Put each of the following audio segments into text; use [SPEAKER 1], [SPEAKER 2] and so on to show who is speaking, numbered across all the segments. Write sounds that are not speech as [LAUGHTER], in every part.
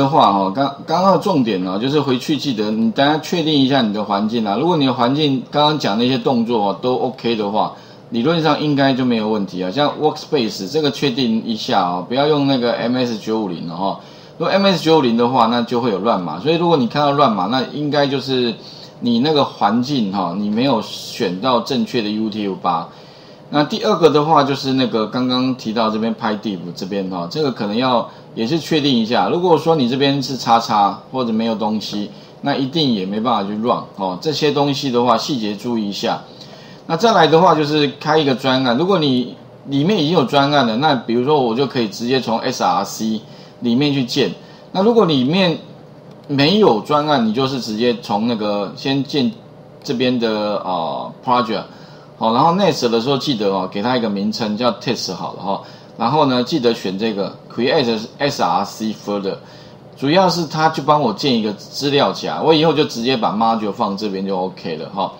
[SPEAKER 1] 的话哈，刚刚刚的重点呢，就是回去记得你大家确定一下你的环境啊。如果你的环境刚刚讲那些动作都 OK 的话，理论上应该就没有问题啊。像 Workspace 这个确定一下啊，不要用那个 MS 九五零了哈。如果 MS 九五零的话，那就会有乱码。所以如果你看到乱码，那应该就是你那个环境哈，你没有选到正确的 UTF 八。那第二个的话就是那个刚刚提到这边拍 Div 这边哈，这个可能要也是确定一下。如果说你这边是叉叉或者没有东西，那一定也没办法去 run 哦。这些东西的话细节注意一下。那再来的话就是开一个专案，如果你里面已经有专案了，那比如说我就可以直接从 SRC 里面去建。那如果里面没有专案，你就是直接从那个先建这边的啊 project。好，然后 nest 的时候记得哦，给它一个名称叫 test 好了哈。然后呢，记得选这个 create src folder，主要是它就帮我建一个资料夹，我以后就直接把 module 放这边就 OK 了哈。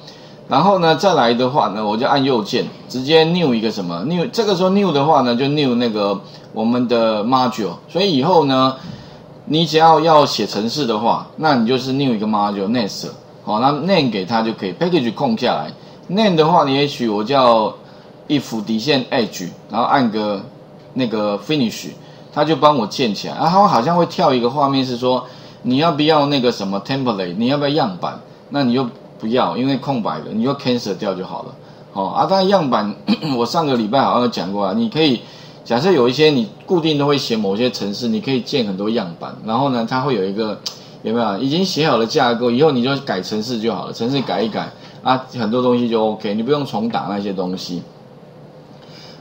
[SPEAKER 1] 然后呢，再来的话呢，我就按右键直接 new 一个什么 new，这个时候 new 的话呢，就 new 那个我们的 module。所以以后呢，你只要要写程式的话，那你就是 new 一个 module nest，好，那 name 给它就可以，package 空下来。Name 的话，你也许我叫 if 底线 edge，然后按个那个 finish，它就帮我建起来。然后好像会跳一个画面是说，你要不要那个什么 template？你要不要样板？那你就不要，因为空白的，你就 cancel 掉就好了。哦，啊，当然样板，[COUGHS] 我上个礼拜好像有讲过啊，你可以假设有一些你固定都会写某些程式，你可以建很多样板，然后呢，它会有一个有没有已经写好了架构，以后你就改程式就好了，程式改一改。啊，很多东西就 OK，你不用重打那些东西。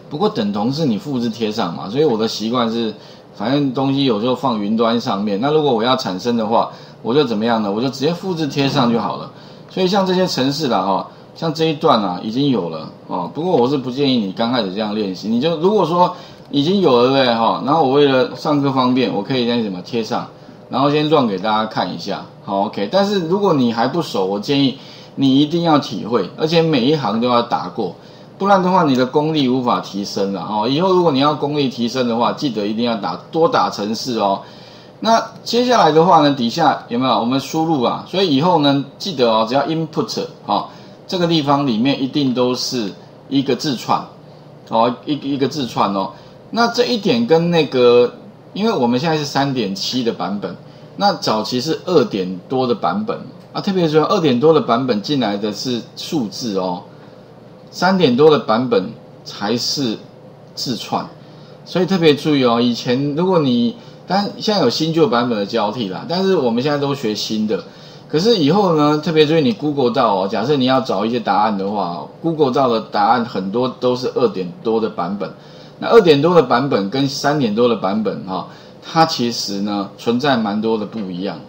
[SPEAKER 1] 不过等同是你复制贴上嘛，所以我的习惯是，反正东西有时候放云端上面。那如果我要产生的话，我就怎么样呢？我就直接复制贴上就好了。所以像这些程式啦，哈，像这一段啊，已经有了哦。不过我是不建议你刚开始这样练习。你就如果说已经有了对哈，然后我为了上课方便，我可以先什么贴上，然后先转给大家看一下，好 OK。但是如果你还不熟，我建议。你一定要体会，而且每一行都要打过，不然的话，你的功力无法提升了哦。以后如果你要功力提升的话，记得一定要打多打程式哦。那接下来的话呢，底下有没有我们输入啊？所以以后呢，记得哦，只要 input 哈，这个地方里面一定都是一个字串哦，一一个字串哦。那这一点跟那个，因为我们现在是三点七的版本，那早期是二点多的版本。啊，特别是二点多的版本进来的是数字哦，三点多的版本才是字串，所以特别注意哦。以前如果你，但现在有新旧版本的交替啦，但是我们现在都学新的。可是以后呢，特别注意你 Google 到哦，假设你要找一些答案的话，Google 到的答案很多都是二点多的版本。那二点多的版本跟三点多的版本哈，它其实呢存在蛮多的不一样。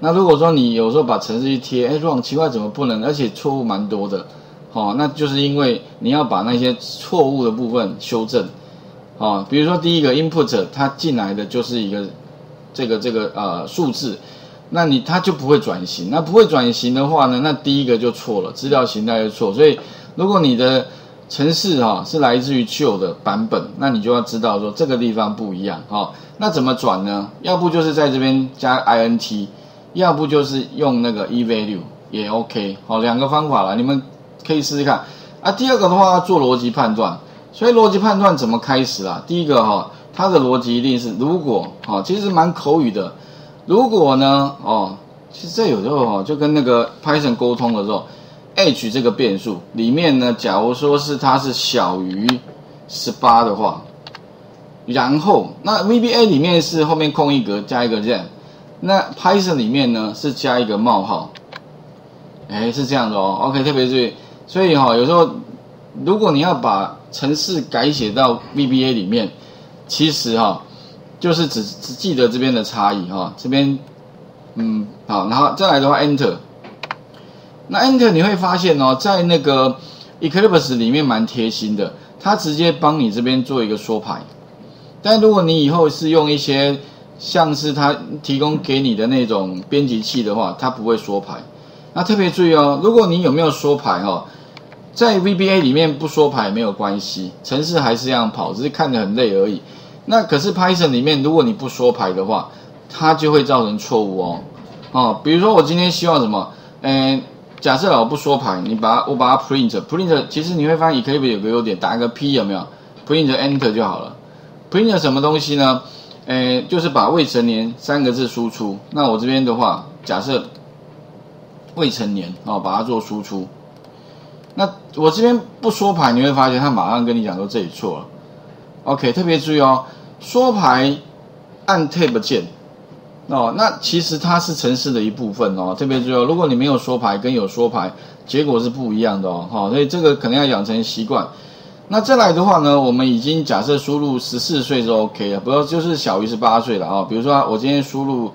[SPEAKER 1] 那如果说你有时候把程式一贴，哎，run 奇怪怎么不能？而且错误蛮多的，哦，那就是因为你要把那些错误的部分修正，哦，比如说第一个 input 它进来的就是一个这个这个呃数字，那你它就不会转型，那不会转型的话呢，那第一个就错了，资料形态就错，所以如果你的程式哈是来自于旧的版本，那你就要知道说这个地方不一样，哈，那怎么转呢？要不就是在这边加 int。要不就是用那个 evalue 也 OK，好，两个方法了，你们可以试试看。啊，第二个的话要做逻辑判断，所以逻辑判断怎么开始啊？第一个哈，它的逻辑一定是如果，哈，其实蛮口语的。如果呢，哦，其实这有时候哈，就跟那个 Python 沟通的时候，h 这个变数里面呢，假如说是它是小于十八的话，然后那 VBA 里面是后面空一格加一个箭。那 Python 里面呢是加一个冒号，哎，是这样的哦。OK，特别注意。所以哈，有时候如果你要把程式改写到 VBA 里面，其实哈就是只只记得这边的差异哈。这边嗯好，然后再来的话 Enter。那 Enter 你会发现哦，在那个 Eclipse 里面蛮贴心的，它直接帮你这边做一个缩排。但如果你以后是用一些像是它提供给你的那种编辑器的话，它不会缩排。那特别注意哦，如果你有没有缩排哦，在 VBA 里面不缩排没有关系，程式还是这样跑，只是看得很累而已。那可是 Python 里面，如果你不缩排的话，它就会造成错误哦。哦，比如说我今天希望什么？嗯，假设我不说牌，你把我把它 print，print，其实你会发现 Eclipse 有个优点，打一个 P 有没有？print enter 就好了。print 什么东西呢？诶，就是把未成年三个字输出。那我这边的话，假设未成年哦，把它做输出。那我这边不说牌，你会发现它马上跟你讲说这里错了。OK，特别注意哦，说牌按 Tab 键哦，那其实它是城市的一部分哦。特别重要，如果你没有说牌跟有说牌，结果是不一样的哦。好，所以这个可能要养成习惯。那再来的话呢，我们已经假设输入十四岁就 OK 了，不要就是小于十八岁了啊。比如说我今天输入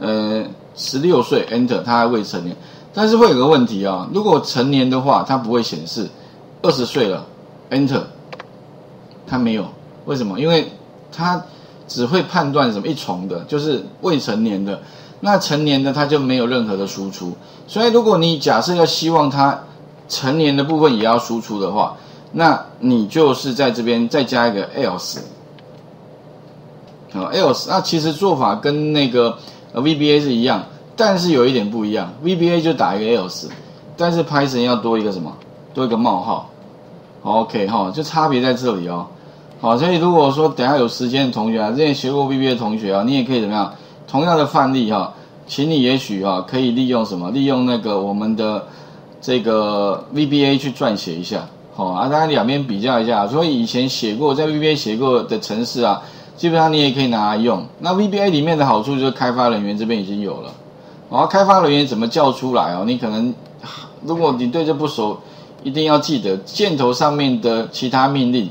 [SPEAKER 1] 呃十六岁 Enter，它还未成年。但是会有个问题啊，如果成年的话，它不会显示二十岁了，Enter，它没有，为什么？因为它只会判断什么一重的，就是未成年的，那成年的它就没有任何的输出。所以如果你假设要希望它成年的部分也要输出的话，那你就是在这边再加一个 else，好 else，那其实做法跟那个 VBA 是一样。但是有一点不一样，VBA 就打一个 else，但是 Python 要多一个什么？多一个冒号。OK 哈，就差别在这里哦。好，所以如果说等下有时间的同学啊，之前学过 VBA 的同学啊，你也可以怎么样？同样的范例哈，请你也许啊可以利用什么？利用那个我们的这个 VBA 去撰写一下。好啊，大家两边比较一下。所以以前写过在 VBA 写过的程式啊，基本上你也可以拿来用。那 VBA 里面的好处就是开发人员这边已经有了。然后开发人员怎么叫出来哦？你可能如果你对这不熟，一定要记得箭头上面的其他命令，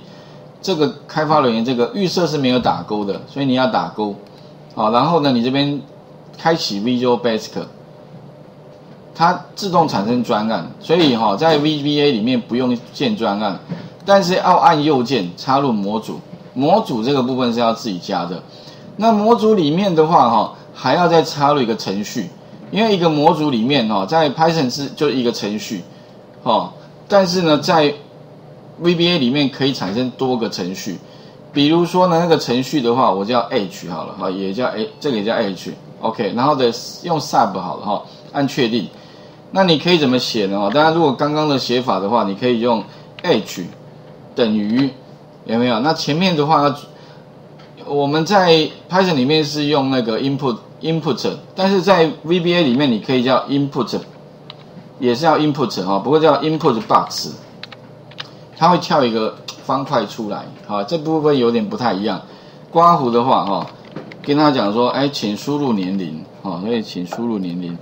[SPEAKER 1] 这个开发人员这个预设是没有打勾的，所以你要打勾。好，然后呢，你这边开启 Visual Basic，它自动产生专案，所以哈，在 VBA 里面不用建专案，但是要按右键插入模组，模组这个部分是要自己加的。那模组里面的话哈，还要再插入一个程序。因为一个模组里面哈，在 Python 是就一个程序，哦，但是呢，在 VBA 里面可以产生多个程序，比如说呢，那个程序的话，我叫 H 好了哈，也叫 A，这个也叫 H，OK，然后的用 Sub 好了哈，按确定。那你可以怎么写呢？哦，大家，如果刚刚的写法的话，你可以用 H 等于有没有？那前面的话，我们在 Python 里面是用那个 Input。input，但是在 VBA 里面你可以叫 input，也是要 input 哈，不过叫 input box，它会跳一个方块出来，好，这部分有点不太一样。刮胡的话哈，跟他讲说，哎，请输入年龄，好，所以请输入年龄，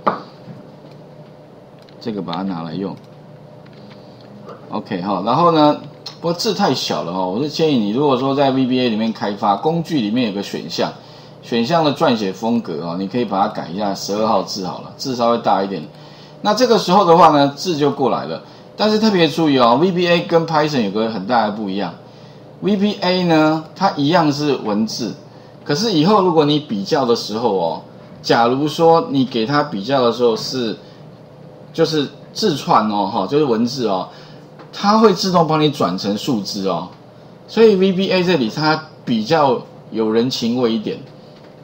[SPEAKER 1] 这个把它拿来用，OK 哈，然后呢，不过字太小了哈，我是建议你，如果说在 VBA 里面开发工具里面有个选项。选项的撰写风格啊，你可以把它改一下，十二号字好了，字稍微大一点。那这个时候的话呢，字就过来了。但是特别注意哦，VBA 跟 Python 有个很大的不一样。VBA 呢，它一样是文字，可是以后如果你比较的时候哦，假如说你给它比较的时候是，就是字串哦，哈，就是文字哦，它会自动帮你转成数字哦。所以 VBA 这里它比较有人情味一点。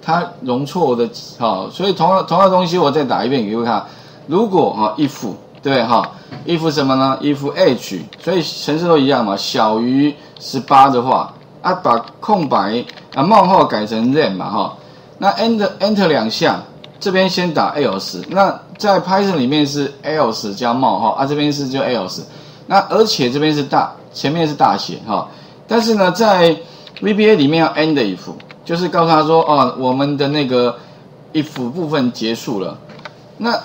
[SPEAKER 1] 它容错的，好，所以同样同样东西，我再打一遍给各位看。如果哈 if 对哈。if 什么呢？if h，所以程式都一样嘛，小于十八的话，啊把空白啊冒号改成 then 嘛哈，那 enter enter 两下，这边先打 else，那在 Python 里面是 else 加冒号啊，这边是就 else，那而且这边是大前面是大写哈，但是呢在 VBA 里面要 end if。就是告诉他说，哦，我们的那个 if 部分结束了。那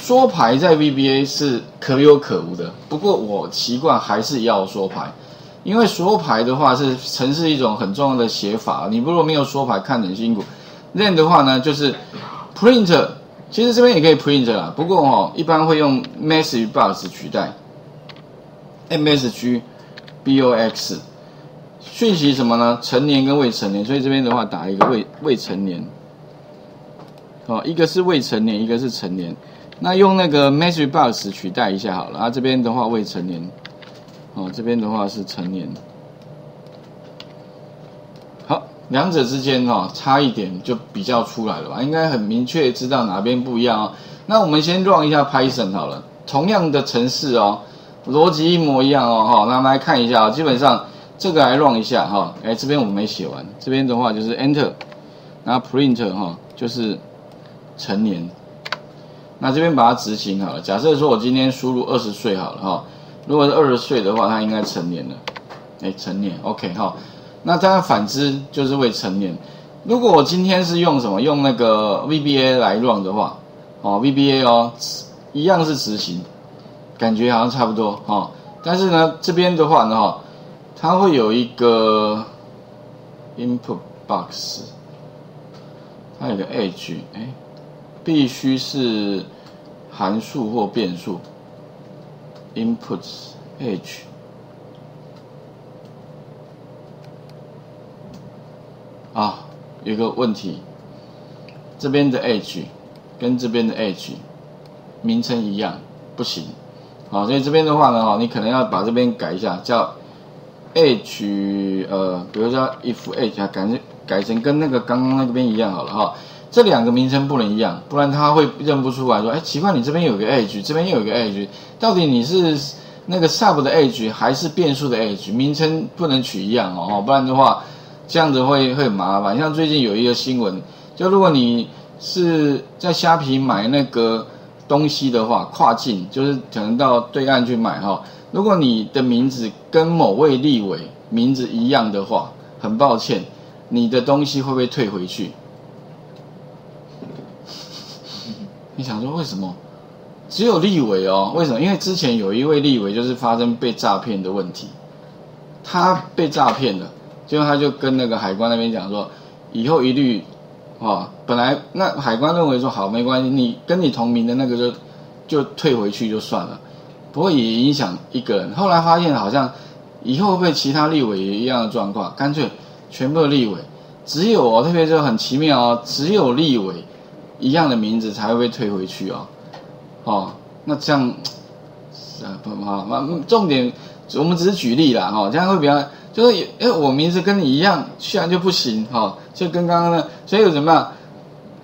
[SPEAKER 1] 说牌在 VBA 是可有可无的，不过我习惯还是要说牌，因为说牌的话是曾是一种很重要的写法。你如果没有说牌，看很辛苦。then 的话呢，就是 print，其实这边也可以 print 啦，不过哦，一般会用 message box 取代，msg box。讯息什么呢？成年跟未成年，所以这边的话打一个未未成年，哦，一个是未成年，一个是成年，那用那个 message box 取代一下好了啊。这边的话未成年，哦，这边的话是成年。好，两者之间哈差一点就比较出来了吧？应该很明确知道哪边不一样哦。那我们先 run 一下 Python 好了，同样的程式哦，逻辑一模一样哦哈。那我们来看一下，基本上这个来 run 一下哈。哎，这边我们没写完，这边的话就是 Enter，然后 Print 哈就是成年。那这边把它执行好了。假设说我今天输入二十岁好了哈，如果是二十岁的话，它应该成年了。哎，成年，OK 哈。那当然反之就是未成年。如果我今天是用什么用那个 VBA 来 run 的话，哦，VBA 哦，一样是执行，感觉好像差不多哈。但是呢，这边的话呢哈，它会有一个 input box，它有个 edge，哎。必须是函数或变数，inputs h 啊，有个问题，这边的 h 跟这边的 h 名称一样，不行，好，所以这边的话呢，哈，你可能要把这边改一下，叫 h 呃，比如说 if h 啊，改成改成跟那个刚刚那边一样好了哈。这两个名称不能一样，不然他会认不出来。说，哎，奇怪，你这边有个 age，这边又有个 age，到底你是那个 sub 的 age 还是变数的 age？名称不能取一样哦，不然的话，这样子会会很麻烦。像最近有一个新闻，就如果你是在虾皮买那个东西的话，跨境就是可能到对岸去买哈，如果你的名字跟某位立委名字一样的话，很抱歉，你的东西会被退回去？你想说为什么只有立委哦？为什么？因为之前有一位立委就是发生被诈骗的问题，他被诈骗了，结果他就跟那个海关那边讲说，以后一律，哦，本来那海关认为说好没关系，你跟你同名的那个就就退回去就算了，不会也影响一个人。后来发现好像以后会其他立委也一样的状况，干脆全部立委，只有哦，特别是很奇妙哦，只有立委。一样的名字才会被退回去哦，哦，那这样，啊不好，那重点我们只是举例啦，哈，这样会比较，就是哎我名字跟你一样，居然就不行，哈，就跟刚刚的，所以有什么？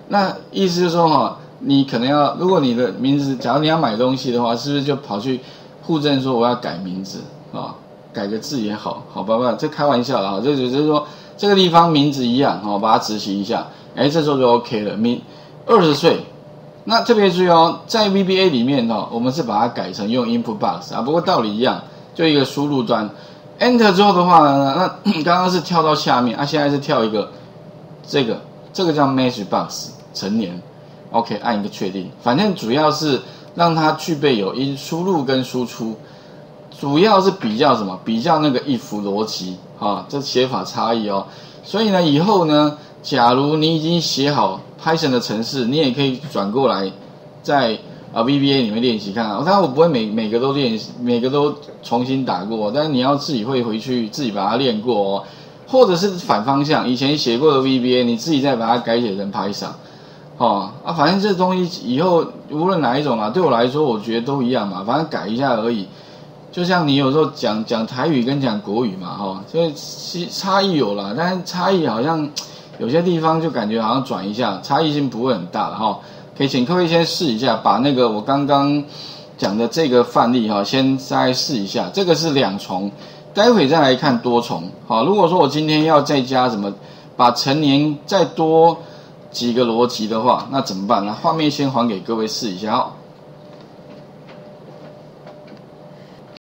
[SPEAKER 1] 那意思就是说哈，你可能要，如果你的名字，假如你要买东西的话，是不是就跑去户政说我要改名字啊？改个字也好，好吧，吧，这开玩笑啦，哈，就只是说这个地方名字一样，哈，把它执行一下，哎，这时候就 OK 了，名。二十岁，那特别注意哦，在 VBA 里面哦，我们是把它改成用 input box 啊，不过道理一样，就一个输入端，enter 之后的话呢，那 [CLEARS THROAT] 刚刚是跳到下面，啊，现在是跳一个这个，这个叫 message box 成年，OK，按一个确定，反正主要是让它具备有音输入跟输出，主要是比较什么？比较那个 if 逻辑啊，这写法差异哦，所以呢，以后呢，假如你已经写好。Python 的程式，你也可以转过来，在啊 VBA 里面练习看啊。当然我不会每每个都练习，每个都重新打过，但是你要自己会回去自己把它练过哦。或者是反方向，以前写过的 VBA，你自己再把它改写成 Python，哦啊，反正这东西以后无论哪一种啊，对我来说我觉得都一样嘛，反正改一下而已。就像你有时候讲讲台语跟讲国语嘛，哈，所以其差异有了，但是差异好像。有些地方就感觉好像转一下，差异性不会很大了哈。可以请各位先试一下，把那个我刚刚讲的这个范例哈，先再试一下。这个是两重，待会再来看多重。好，如果说我今天要再加什么，把成年再多几个逻辑的话，那怎么办？那画面先还给各位试一下。